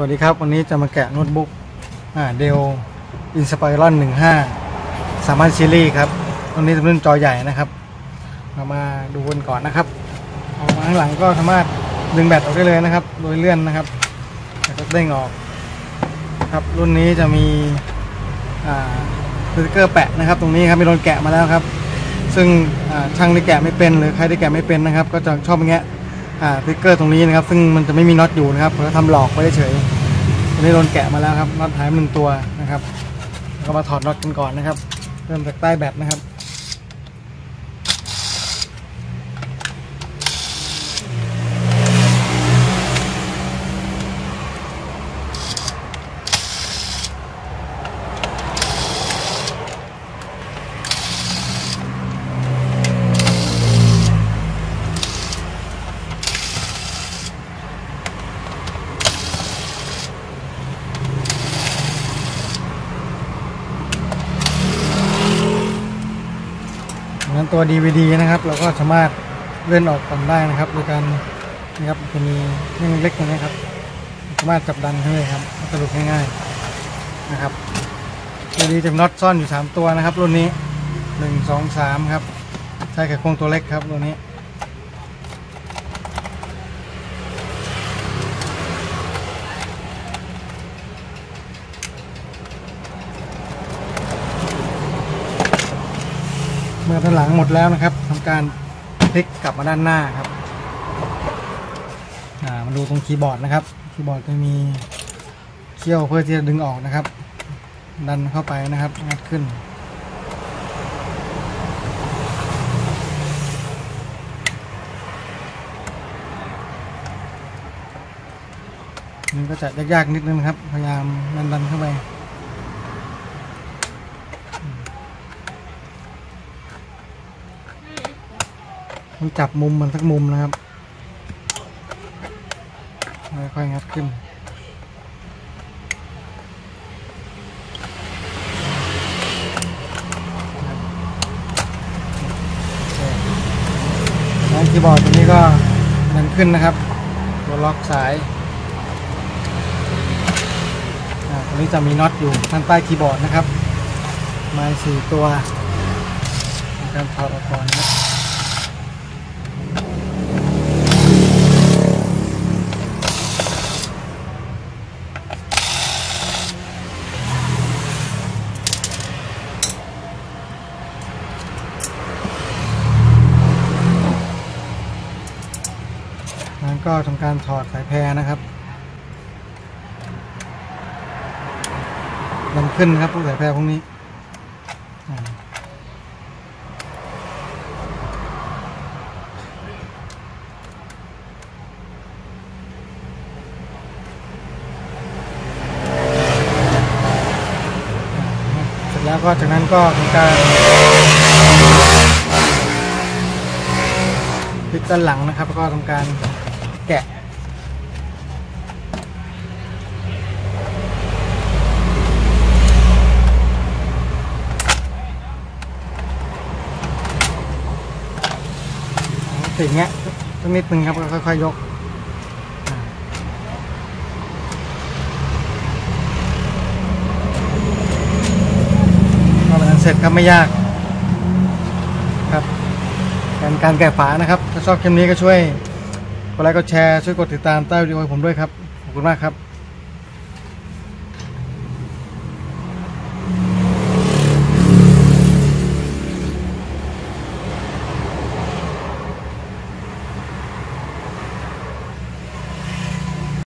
สวัสดีครับ วันนี้จะมาแกะโน้ตบุ๊ก Dell Inspiron หนึ่งห้าสามารถซีรีส์ครับตรงนี้เป็นรุ่นจอใหญ่นะครับ เรามาดูกันก่อนนะครับเอามาข้างหลังก็สามารถดึงแบตออกได้เลยนะครับ โดยเลื่อนนะครับแล้วก็เด้งออกครับรุ่นนี้จะมีอ่าสติกเกอร์แปะนะครับ ตรงนี้ครับม่โดนแกะมาแล้วครับ ซึ่งช่างที่แกะไม่เป็นหรือใครที่แกะไม่เป็นนะครับ ก็จะชอบอย่างเอ่าสติกเกอร์ตรงนี้นะครับ ซึ่งมันจะไม่มีน็อตอยู่นะครับเขาทำหลอกไว้เฉยตอนนี้โดนแกะมาแล้วครับน็อตหายหนึ่งตัวนะครับแล้วก็มาถอดน็อตกันก่อนนะครับ เริ่มจากใต้แบตนะครับ งั้นตัว DVD นะครับ เราก็สามารถเลื่อนออกก่อนได้นะครับโดยการนะครับจะมีเรื่องเล็กตรงนี้ครับ สามารถจับดันได้เลยครับสรุปง่ายๆนะครับตัวนี้จะน็อตซ่อนอยู่ 3 ตัวนะครับ รุ่นนี้ 1 2 3 ครับ ใช้ไขควงตัวเล็กครับ ตัวนี้ มื่อด้านหลังหมดแล้วนะครับทำการพลิกกลับมาด้านหน้าครับมาดูตรงคีย์บอร์ดนะครับ คีย์บอร์ดจะมีเขี้ยวเพื่อที่จะดึงออกนะครับ ดันเข้าไปนะครับงัดขึ้น นี่ก็จะยากๆนิดนึงนะครับ พยายามดันดันๆเข้าไป ต้องจับมุมมันสักมุมนะครับค่อยๆงัดขึ้นคีย์บอร์ดตัวนี้ก็ดันขึ้นนะครับ ตัวล็อกสายอ่าตัวนี้จะมีน็อตอยู่ข้างใต้คีย์บอร์ดนะครับไม้สี่ตัวการถอดออกก่อนนะ นั้นก็ทำการถอดสายแพรนะครับดันขึ้นครับพวกสายแพรพวกนี้เสร็จแล้วก็จากนั้นก็ทำการพลิกด้านหลังนะครับ ก็ทำการ แกะติดเงี้ยสักนิดนึงครับค่อยๆยกอ่าก็เป็นอันเสร็จครับไม่ยากครับการการแกะฝานะครับ ถ้าชอบคลิปนี้ก็ช่วย ดไลค์กดแชร์ช่วยกดติดตามใต้วิดีโอผมด้วยครับ ขอบคุณมากครับ